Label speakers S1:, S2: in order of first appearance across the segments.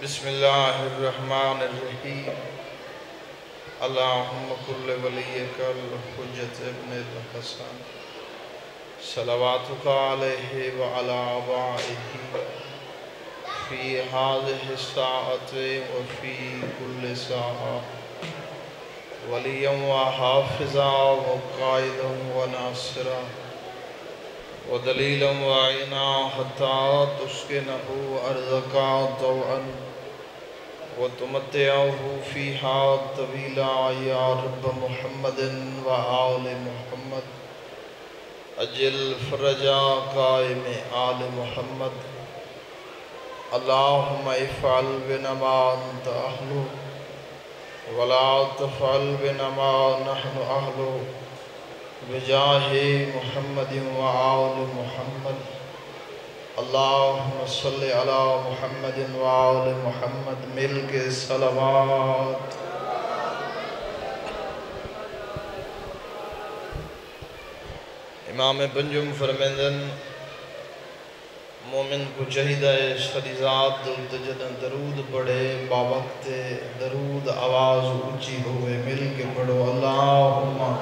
S1: بسم اللہ الرحمن الرحیم. اللہم کل ولیک الحجت ابن الحسن. صلواتک علیہ وعلا آبائہ فی هذه الساعة وفي كل ساعة وليا وحافظا وقائدا وناصرا ودليلا وعينا حتى تسكنه أرضك طوعا. وتمتعه فيها طويلا يا رب محمد وآل محمد. أجل فرجا قائم آل محمد. اللهم افعل بنا ما انت اهله ولا تفعل بنا ما نحن اهله بجاه محمد وآل محمد. اللهم صل على محمد وآل محمد ملک صلوات امام پنجم فرمیندن مومن کو چاہیدہ ہے شریزات دلت جدن درود پڑھے باوقت درود آواز اونچی ہوئے، مل کے پڑھو۔ اللہم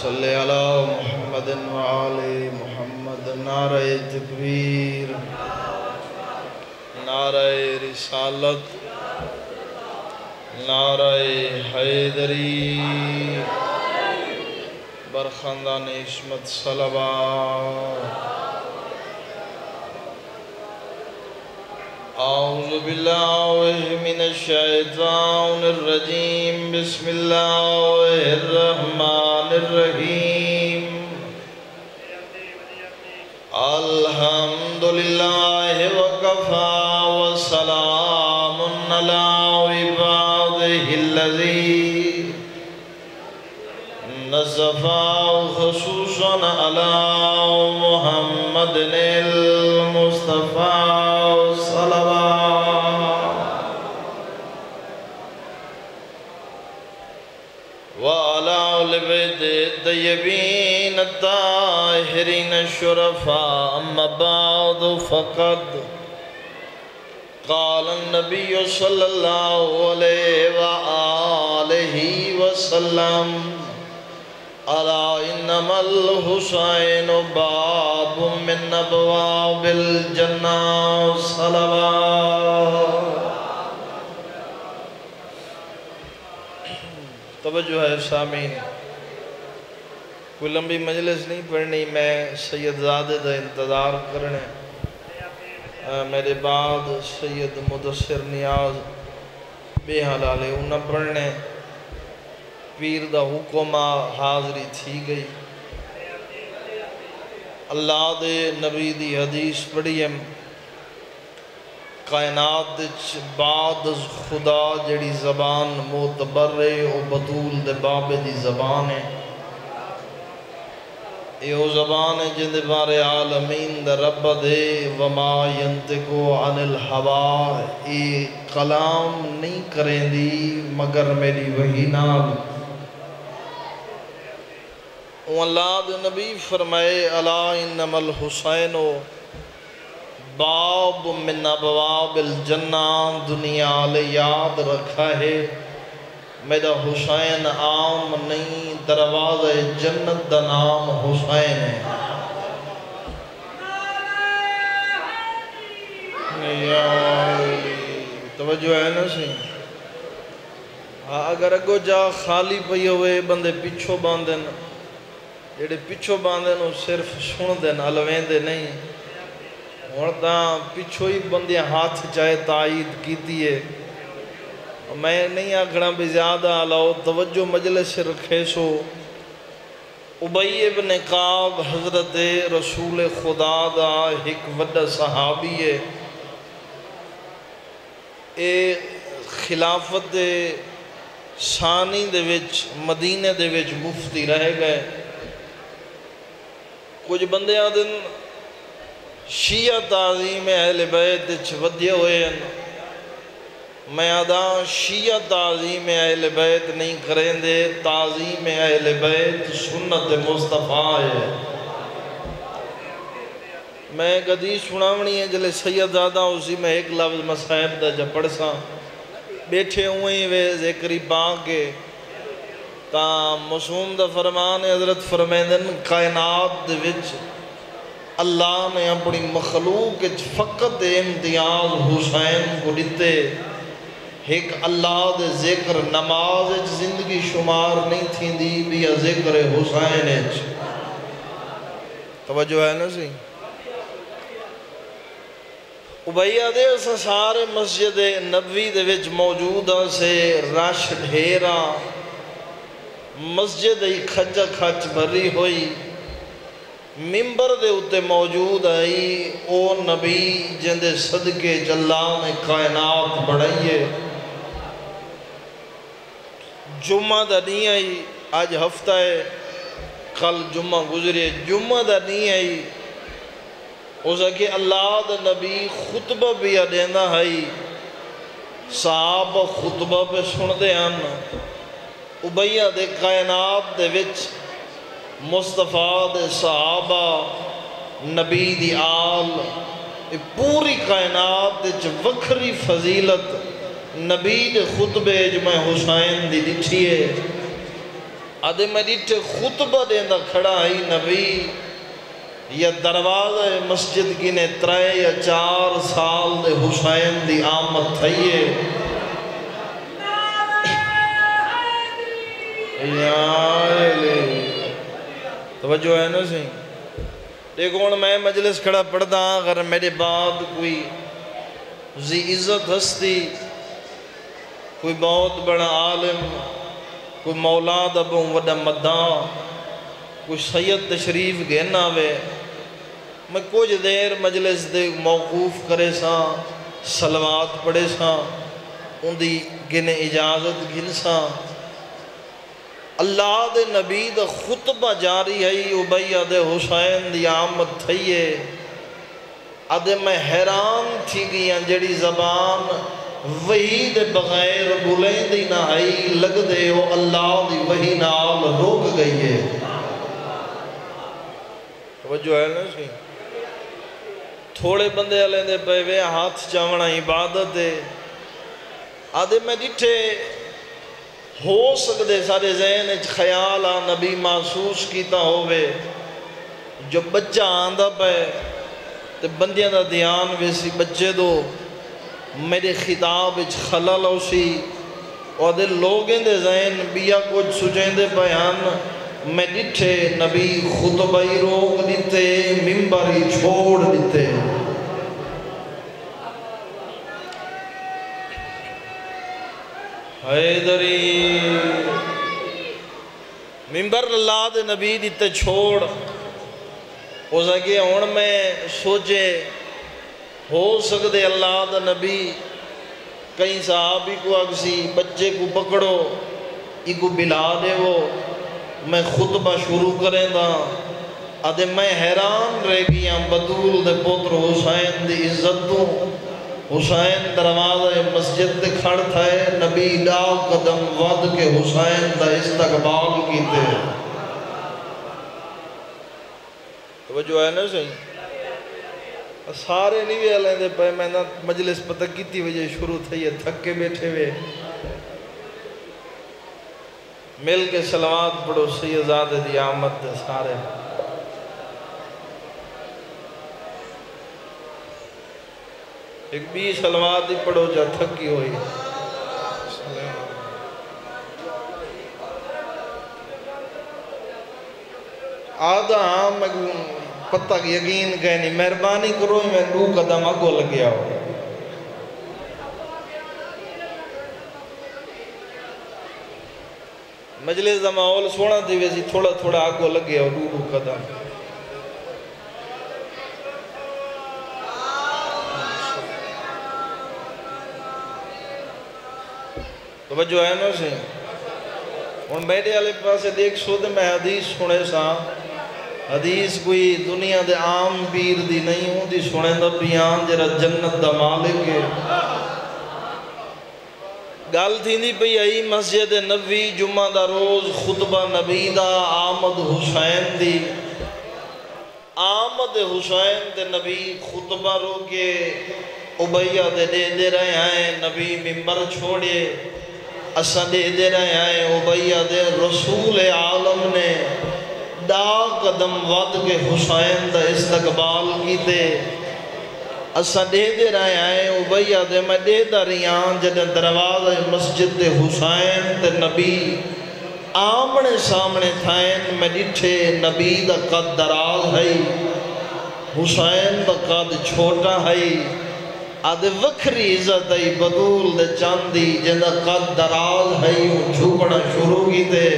S1: صلی علی محمد و آل نعرہ تکبیر نعرہ رسالت نعرہ حیدری برخاندان عشمت صلوات أعوذ بالله من الشيطان الرجيم بسم الله الرحمن الرحيم الحمد لله وكفى وسلام على عباده الذي نصفى خصوصا على محمد المصطفى الطيبين الطاهرين الشرفاء، أما بعد، فقد قال النبي صلى الله عليه وآله وسلم، ألا إنما الحسين باب من أبواب الجنة صلوات توجہ ہے سامین کوئی لمبی مجلس نہیں پڑھنی، میں سید زادہ دا انتظار کرنے۔ میرے بعد سید مدسر نیاز بے حلالے انہ پڑھنے۔ پیر دا حکمہ حاضری تھی گئی۔ اللہ دے نبی دی حدیث پڑھیم۔ کائنات بعد خدا جڑی زبان موتبر رہے او بطول دے بابے دی زبان ہے۔ ایو زبان جند بارے عالمین دا رب دے، وما ینتکو عن الحوا ای کلام نہیں کریں دی، مگر میری وحی نام او اللہ دے نبی فرمائے علا انما الحسینو باب من ابواب الجنہ، دنیا لے یاد رکھا ہے۔ میرا حسین عام نہیں دروازہ جنت دا نام حسین ہے توجہ ہے نا سی اگر اگو جا خالی پئی ہوئے بندے پچھو باندھن جڑے پچھو باندھن وہ صرف سن دن الوین دے نہیں وردہ پچھو ہی بندے ہاتھ چاہے تائید کیتی ہے میں نہیں آکھنا بھی زیادہ علاؤ توجہ مجلس رکھے سو۔ عبی ابن قاب حضرت رسول خدا دا ایک وڈا صحابی ہے۔ اے خلافت ثانی دے وچ، مدینہ دے وچ مفتی رہ گئے۔ کچھ بندے آدن شیعہ تعظیم اہل بیت وچ چودھے ہوئے ہیں میں ادا شیعہ تعظیم اہل بیت نہیں کریں دے، تعظیم اہل بیت سنت مصطفیٰ ہے۔ میں گدی سناونی ہے، جلے سید زادہ اسی میں ایک لفظ مسائب دا جب پڑھ سا بیٹھے ہوئے وے ذکری باں کے۔ تا مسوم دا فرمان حضرت فرمیدن کائنات دے وچ اللہ نے اپنی مخلوق فقط امتیاز حسین کو دیتے ایک اللہ دے ذکر نماز اچھ زندگی شمار نہیں تھی دی بیا ذکر حسین اچھ توجہ ہے نا سی عبیہ دے اسا سارے مسجد نبوی دے وچ موجودہ سے رش ڈھیرا مسجد ہی کھچا کھچ بھری ہوئی۔ ممبر دے اتے موجود آئی۔ او نبی جندے صدقے جلال نے کائنات بڑھائیے جمعہ دا نہیں آئی، آج ہفتہ ہے، کل جمعہ گزرے، جمعہ دا نہیں آئی۔ ہو سکے اللہ دا نبی خطبہ بھی دینا ہے۔ صاحب خطبہ پہ سن دے آنا دے کائنات دے وچ مصطفیٰ دے صحابہ، نبی دی آل پوری کائنات دے وکھری فضیلت نبی دے خطبے جو میں حسین دی ڈٹھیے آدھے میں ڈٹھے خطبہ دیندہ کھڑا ہی نبی، یا دروازہ مسجد کی نے ترائے یا چار سال دے حسین دی آمد تھئیے توجہ ہے نا سی دیکھو میں مجلس کھڑا پڑھتا ہاں، اگر میرے بعد کوئی زی عزت ہستی کوئی بہت بڑا عالم، کوئی مولا دبوں وڈا مدان کوئی سید تشریف گہنا وے میں کچھ دیر مجلس دے موقوف کرے سا سلوات پڑھے سا ان دی گنے اجازت گن سا اللہ دے نبی دا خطبہ جاری ہے عبیہ دے حسین دی آمد تھئیے ادھے میں حیران تھی گیا ہاں، جڑی زبان وہی دے بغیر بلین دی نہ آئی لگ دے وہ اللہ دی وہی نال روک گئی ہے۔ توجہ ہے نا سی تھوڑے بندے علیہ دے پہ ہاتھ چاونا عبادت دے۔ آدھے میں ڈٹھے ہو سکتے سارے ذہن خیال آ، نبی محسوس کیتا ہوئے جو بچہ آندہ پہ تے بندیاں دا دیان ویسی بچے دو۔ میرے خطاب اچھ خلل ہو سی۔ اور دے لوگیں دے ذہن بیا کچھ سجیں دے بیان۔ میں ڈٹھے نبی خطبہی روک دیتے ممبری چھوڑ دیتے۔ حیدری ممبر اللہ دے نبی دیتے چھوڑ۔ ہو سکے ہون میں سوچے۔ ہو سکتے اللہ دا نبی۔ کہیں صحابی کو اگسی بچے کو پکڑو، ای کو بلا دے وہ میں خطبہ شروع کریں دا۔ ادھے میں حیران رہ گیا، بدول دے پوتر حسین دی عزت دوں حسین دروازہ مسجد دے کھڑ تھا ہے نبی لا قدم ود کے حسین دا استقبال کیتے۔ توجہ ہے نا صحیح سارے نہیں بھی علیہ دے پہ میں نا مجلس پتہ کیتی وجہ شروع تھا یہ تھک کے بیٹھے ہوئے۔ مل کے سلوات پڑھو سیدزاد دی آمد دے سارے۔ ایک بھی سلوات دی پڑھو جا تھکی ہوئی۔ آدھا ہاں میں پتہ یقین کہنی، مہربانی کرو، میں دو قدم آگو لگیا ہو مجلس دا ماحول سونا تھی، ویسی تھوڑا تھوڑا آگو لگیا ہو دو دو قدم۔ توجہ ہے نا سے ان بیٹے علی پاسے دیکھ، سو دے میں حدیث سنے سا حدیث کوئی دنیا دے عام پیر دی نہیں ہوں دی سنے دا بیان جرہ جنت دا مالک ہے۔ گال تھی دی پئی، آئی مسجد نبی جمعہ دا روز خطبہ نبی دا آمد حسین دی۔ آمد حسین دے نبی خطبہ رو کے عبیہ دے دے دے رہے ہیں، نبی ممبر چھوڑے۔ اسا دے دے رہے ہیں عبیہ دے رسول عالم نے۔ دا قدم ود کے حسین دا استقبال کی دے اسا دے دے رہے ہیں عبیہ دے میں دے دا ریان جدے دروازہ مسجد دے حسین دے نبی آمنے سامنے تھائیں، میں ڈٹھے نبی دا قد دراز ہے، حسین دا قد چھوٹا ہے۔ آدھ وکھری عزت ہے بدول دے چاندی جنہ قد دراز ہے جھکڑا شروع کی تے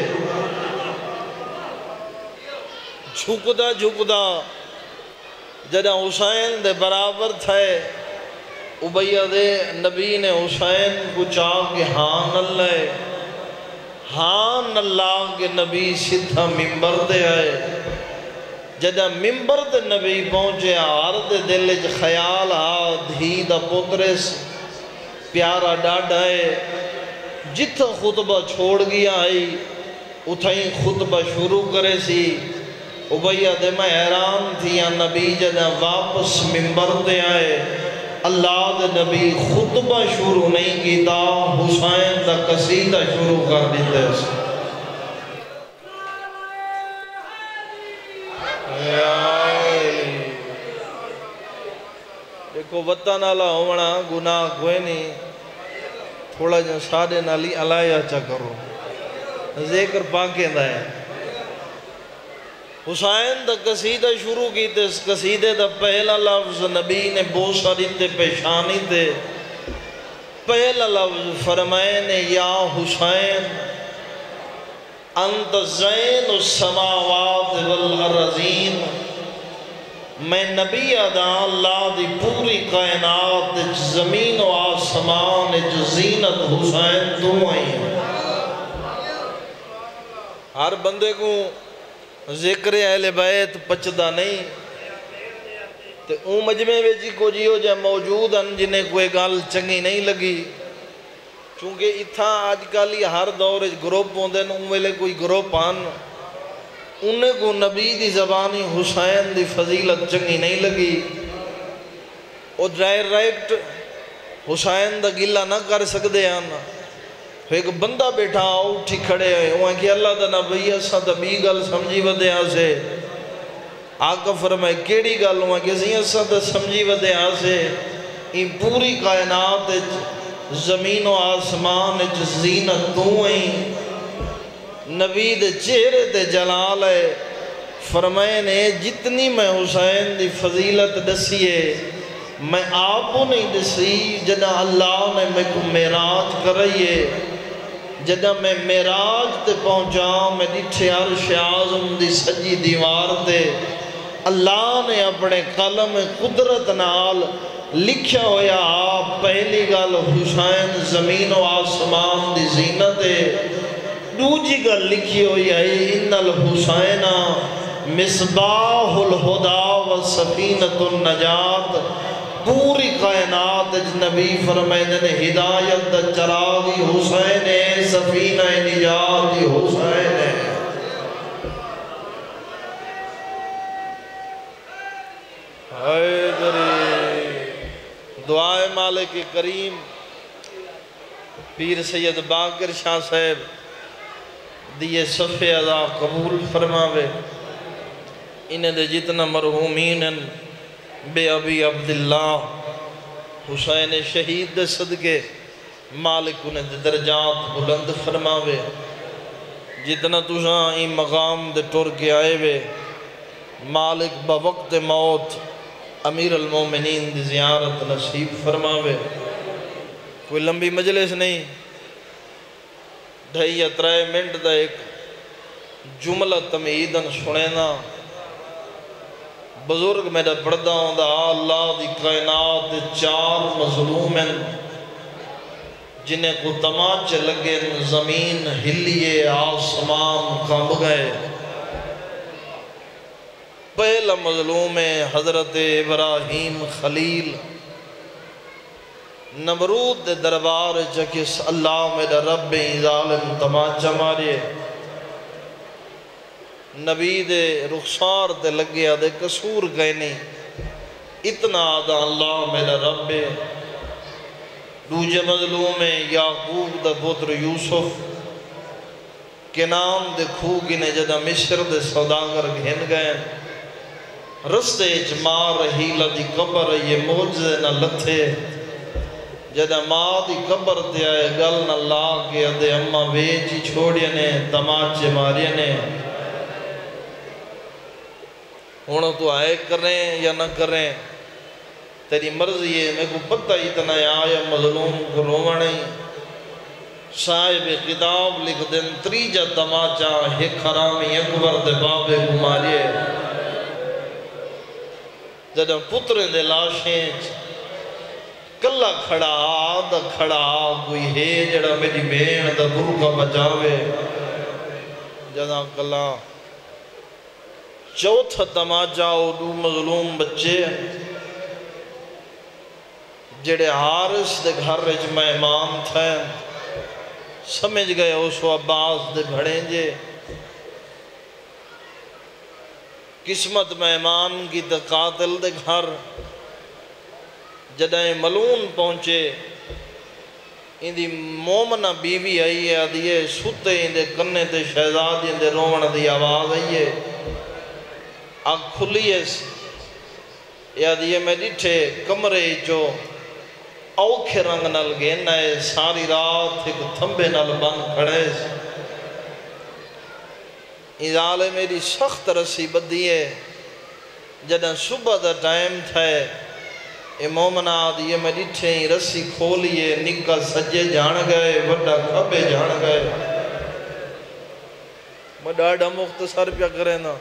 S1: جھکدا جھکدا جنہ حسین دے برابر تھے عبیہ دے نبی نے حسین کو چاہ کے ہاں اللہ ہاں اللہ کے نبی سدھا ممبر دے آئے۔ جدہ ممبر دے نبی پہنچے آرد دل چ خیال آ، دھی دا پوترس پیارا ڈاڈا ہے۔ جت خطبہ چھوڑ گیا آئی اتھائیں خطبہ شروع کرے سی۔ عبیہ دے میں حیران تھی یا نبی جدہ واپس ممبر دے آئے، اللہ دے نبی خطبہ شروع نہیں کیتا، حسین دا قصیدہ شروع کر دیتے ہیں دیکھو، وطن اللہ ہونا گناہ کوئی نہیں۔ تھوڑا جو ساڑے نالی علائی اچھا کرو۔ ذکر پاکیں دا ہے۔ حسین دا قصیدہ شروع کی تے اس قصیدے دا پہلا لفظ نبی نے بہت ساری تے پیشانی تے۔ پہلا لفظ فرمائے نے، یا حسین، انت زین السماوات والارضین۔ میں نبی ادا اللہ دی پوری کائنات زمین و آسمان زینت حسین تو آئی ہر بندے کو ذکر اہل بیت پچدا نہیں۔ تے اون مجمع وچ کو جیو جے موجود ہیں جنہیں کوئی گل چنگی نہیں لگی۔ چونکہ اتھا آج کل ہی ہر دور گروپ ہوندے ہیں ان ویلے کوئی گروپ آن۔ انہیں کو نبی دی زبانی حسین دی فضیلت چنگی نہیں لگی۔ او ڈائریکٹ حسین دا گلہ نہ کر سکدے ہیں ایک بندہ بیٹھا، اٹھی کھڑے ہوئے وہاں کہ اللہ دا نبی اسا دا بی گل سمجھی ودے آسے آقا فرمائے، کیڑی گل؟ وہاں کہ اسا دا سمجھی ودے آسے ان پوری کائنات زمین و آسمان زینت تو ہیں۔ نبی دے چہرے تے جلال ہے۔ فرمائے نے، جتنی میں حسین دی فضیلت دسیے میں آپ کو نہیں دسی جنہ اللہ نے میں کو میراج کر ہے۔ جدہ میں میراج تے پہنچا، میں ڈٹھے عرش آزم دی سجی دیوار تے اللہ نے اپنے قلم قدرت نال لکھیا ہویا، آپ پہلی گل حسین زمین و آسمان دی زینت ہے، دوجی گل لکھی ہوئی ہے، ان الحسین مصباح الہدا و سفینت النجات پوری کائنات نبی فرمائنے نے ہدایت دا چراغی حسین ہے، سفینہ نجات حسین ہے۔ دعائے مالک کریم، پیر سید باقر شاہ صاحب دیئے صفحہ ادا قبول فرماوے۔ انہیں دے جتنا مرحومین ہیں بے ابی عبداللہ، حسین شہید دے صدقے، مالک انہیں درجات بلند فرماوے۔ جتنا تجھاں این مقام دے ٹور کے آئے وے، مالک بوقت موت امیر المومنین دی زیارت نصیب فرماوے۔ کوئی لمبی مجلس نہیں ڈھائی اترائے منٹ دا ایک جملہ تمیدن سنینا۔ بزرگ میرا پردہ ہوں دا اللہ دی کائنات چار مظلوم ہیں، جنہیں کو تماچے لگے زمین ہلیے، آسمان کھمب گئے۔ پہلا مظلوم ہے حضرت ابراہیم خلیل۔ نمرود دربار چکس اللہ میرا رب ظالم تماچہ مارے۔ نبی دے رخسار تے لگے آدھے قصور گئے نہیں اتنا آدھا اللہ میرا رب دوجہ مظلوم یعقوب دا پتر یوسف۔ کے نام دے کھو گنے جدہ مصر دے سوداگر گھن گئے رستے اجمار رحیلہ دی قبر یہ موجزے نہ لتھے۔ جدہ ماں دی قبر تے آئے، گل نہ لا کے ادھے اممہ ویچی چھوڑیے نے، تماچے ماریے نے۔ ہونا تو آئے کریں یا نہ کریں تیری مرضی ہے میں کو پتہ اتنا آیا مظلوم کو رومنے صاحب کتاب لکھ دیں تریجہ تماچا ایک حرامی اکبر دے بابے کو ماریے جدہ پتریں دے لاشیں کلا کھڑا آدھا کھڑا کوئی ہے جڑا میری بین دا برکہ بچاوے جدہ کلا چوتھا تماچا دو مظلوم بچے جڑے حارس دے گھر رج مہمان تھے سمجھ گئے اس عباس دے بھڑیں جے۔ قسمت مہمان کی دے قاتل دے گھر۔ جدائیں ملون پہنچے ان دی مومنہ بیوی آئی ہے آدھیے ستے ان دے کنے تے شہزاد ان دے رومن دی آواز آئی ہے۔ آگ کھلی ہے یا دیئے میں ڈٹھے کمرے جو اوکھے رنگ نل گینا ہے ساری رات ایک تھمبے نل بن کھڑے ازالے میری سخت رسی بدی ہے جدن صبح دا ٹائم تھا ہے اے مومنہ دیئے میں ڈٹھے ہی رسی کھولیے نکا سجے جان گئے وڈا کھبے جان گئے میں ڈاڑا مختصر پیا کرے نا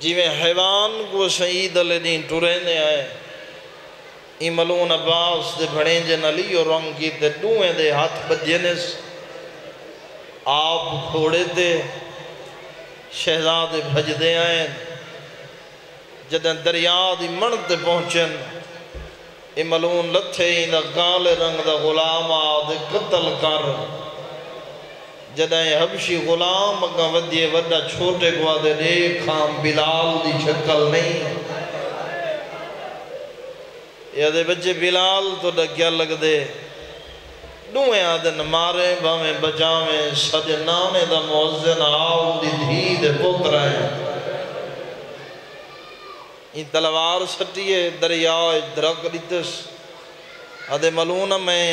S1: جی میں حیوان کو شہید علی دین ٹورینے آئے۔ ای ملون عباس دے بھڑیں جے نلی اور رنگ کی تے ڈوئیں دے ہاتھ بجینے آپ کھوڑے دے شہزاد بھج دے آئیں۔ جدن دریا دی منت پہنچن، ای ملون لتھے ہی دا گال رنگ دا غلام آدھے قتل کر۔ جدائیں حبشی غلام اگا ودیے وڈا چھوٹے کو آدھے دیکھام بلال دی شکل نہیں۔ یا دے بچے بلال تو ڈکیا لگ دے دوئے آدھے نمارے باویں بچاویں سج نانے دا موزن آو، دی دھی دے پوت رہے این تلوار سٹیے دریاء درک دیتس۔ آدھے ملونہ میں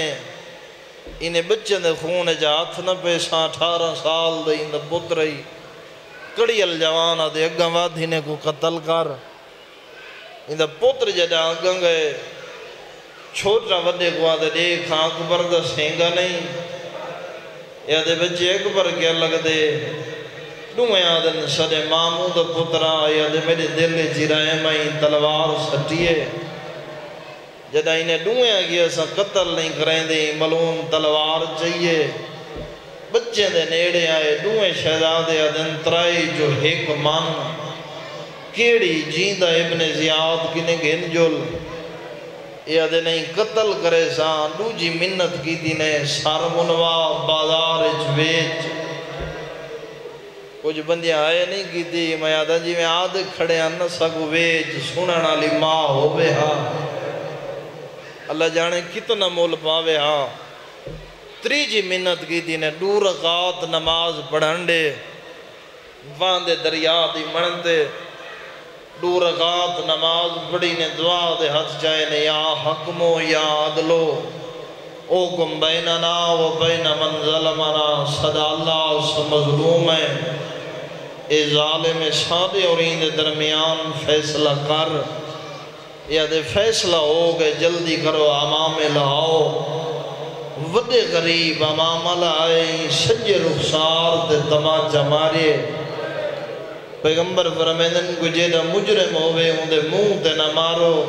S1: انہیں بچے دے خون جا ہاتھ نہ پیسا اٹھارہ سال دے اندہ پت رہی کڑی الجوانہ دے اگاں وادھینے کو قتل کر۔ اندہ پتر جا اگاں گئے۔ چھوٹا ودے کو آدھے دیکھ اکبر دا سینگا نہیں۔ یا دے بچے اکبر کیا لگ دے دوئے آدھے سدے مامو دا پترہ یا دے میرے دل جرائے میں تلوار سٹیے۔ جدہ انہیں ڈوئیں آگیا سا قتل نہیں کریں دے ملون تلوار چاہیے۔ بچے دے نیڑے آئے ڈوئیں شہزادے ادن ترائی جو ایک من کیڑی جیندہ ابن زیاد، کنے گن جل یہ دے نہیں قتل کرے سا دو جی منت کی دینے سار منوا بازار اچ جویچ کچھ بندیاں آئے نہیں کی دی میں آدھا جی میں آدھے کھڑے آنا سکو ویچ سننا لی ماں ہو بے ہاں۔ اللہ جانے کتنا مول پاوے ہاں۔ تری جی منت کی دینے دو رقات نماز پڑھنڈے واندے دریا دی منتے دو رقات نماز پڑھی نے دعا دے حد جائے نے یا حکمو یا عدلو او کم بیننا و بین من ظلمنا، صدا اللہ اس مظلوم ہے۔ اے ظالم شادے اور این درمیان فیصلہ کر۔ یا دے فیصلہ ہو گئے جلدی کرو، امام لاؤ وڈے غریب امام لائے سج رخسار دے تماچا مارے۔ پیغمبر فرمیدن کو جیدہ مجرم ہوئے ہوں دے منہ تے نہ مارو۔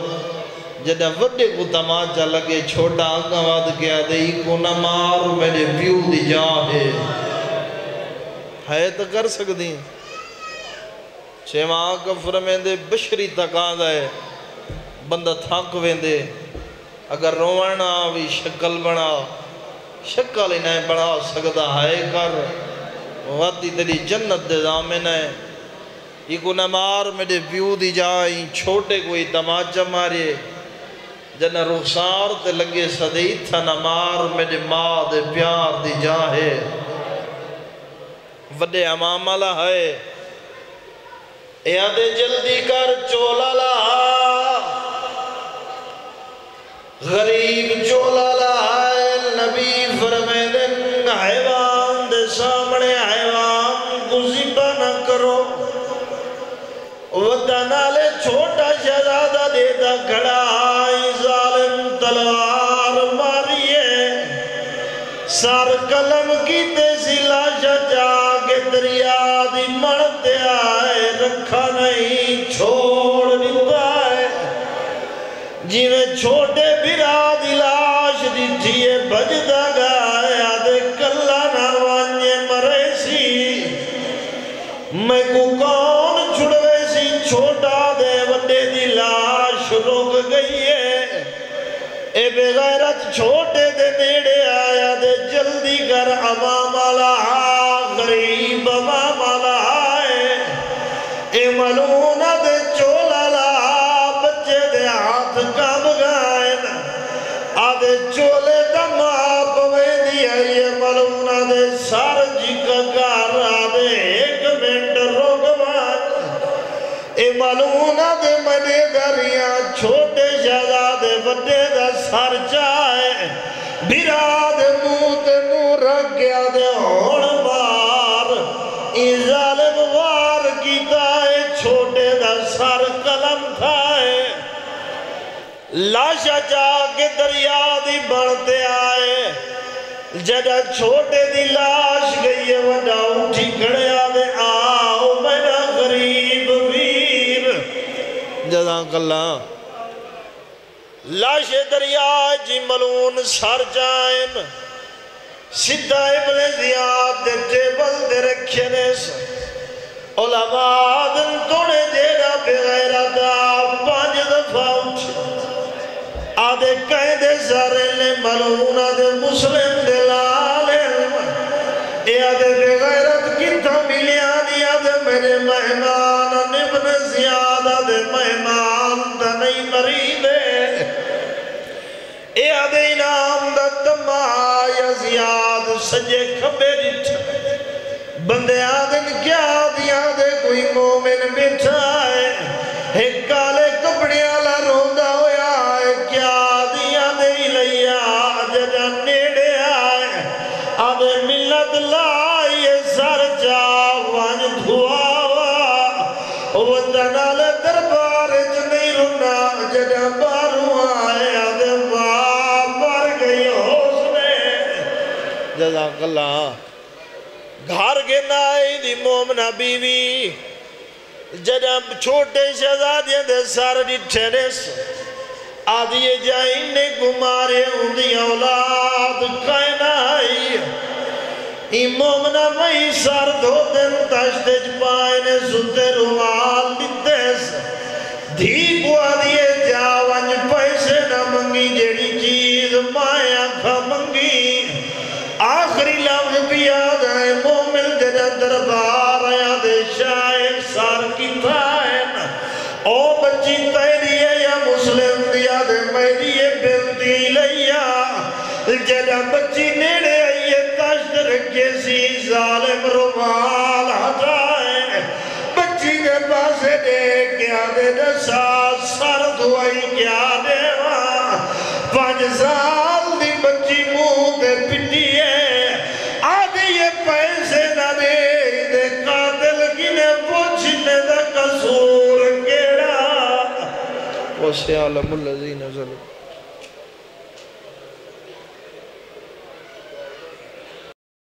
S1: جیدہ وڈے کو تماچا لگے، چھوٹا آگا واد کیا دے ہی کو نہ مار، میرے پیو دی جا ہے۔ ہے تو کر سکتی ہیں۔ چھے ماں کا فرمیدے بشری تقاضا ہے۔ بندہ تھاک ویندے اگر رونا بھی شکل بنا شکل ہی نہیں بنا سکتا ہے کر وقتی تیری جنت دے دامن ہے یہ کو نمار میرے بیو دی جائیں چھوٹے کوئی تماچہ مارے جنہ رخسار تے لگے صدیت تھا نمار میرے ماں دے پیار دی جاہے وڈے امام اللہ ہے اے آدھے جلدی کر چولا لہا غریب چولا لہا نبی فرمے دن حیوان دے سامنے حیوان کو نہ کرو۔ ودنالے چھوٹا شہزادہ دیتا کھڑا آئی ظالم تلوار ماریے۔ سار کلم کی تیسی لاشا جا کے دریا دی مرتے آئے۔ رکھا نہیں، چھوڑ دیتا ہے۔ جی میں چھوٹے سار جی کا کار آدھے ایک منٹ روگوان اے ملونہ دے منے دریاں چھوٹے شہزادے بڑے دا سر چاہے بیراد موت مو رکھ گیا دے ہون بار ای ظالم وار کی دائے چھوٹے دا سر قلم تھائے لاشا جا کے دریا دی بڑھتے جڑا چھوٹے دی لاش گئی ہے وڈا اٹھی کھڑے آدھے آؤ میرا غریب ویر۔ جزاک اللہ لاش دریا جی ملون سر جائن سدھا ابن زیاد دے ٹیبل دے رکھے نے۔ علماء دن توڑے جیڑا بغیر دا اٹھ آدھے کہیں دے سارے لے ملون آدھے مسلم دے لالے اے آدھے بغیرت کنتا ملیانی آدھے میرے مہمان، ابن زیاد آدھے مہمان دا نہیں مرید اے آدھے انام دا دمہ یا زیاد سجے کھبے جٹ بندے آدھن کیا دیا دے، کوئی مومن بیٹھا ہے ایک کالے آدھے ملت لائے سر جا وان دھواوا وطنال دربار جو نہیں رنا ججا بارو آئے آدھے واہ مر گئی حسنے جزاک اللہ گھر کے نائی دی مومنہ بیوی جنب چھوٹے شہزادیاں دے سار ڈٹھے نس آدھیے جائیں نے گمارے اندھی اولاد کائنہ آئی ای مومنہ مئی سار دھو دن تشتے جپائنے ستے روال دیتیس دھی بوا دیئے دا علم کیڑا
S2: الذین